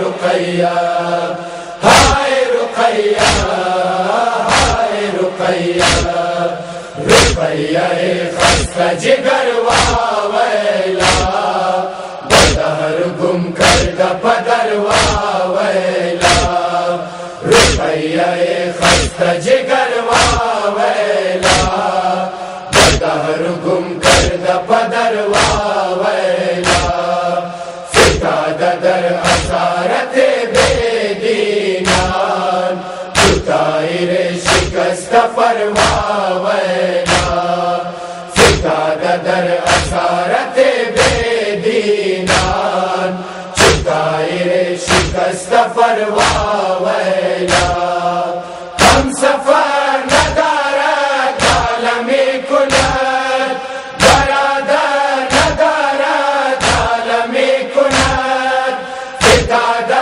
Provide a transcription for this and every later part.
روپیہ سس کا جی گھر والے گم کر بدلوا روپیہ سستا جی قدر اشارت به دینان شکایر شکست فروا ویلا هم سفر ندارد عالمی کند برادر ندارد عالمی کند فتادر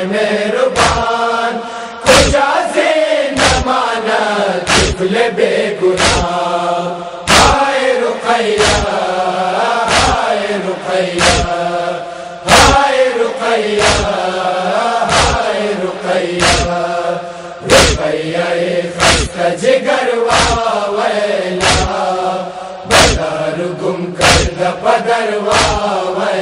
مهربان کجا زندمانه طفل بگناه های رقیه های رقیه های رقیه های رقیه رقية خسته جگروا ویلا بدار گم کرده پدروا واويلا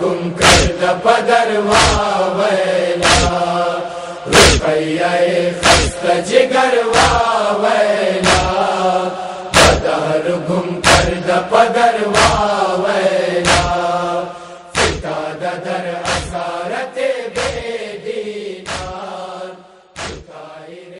گم کر ویلا روپیہ خست کرد پگھرو جگہ ررید پدروا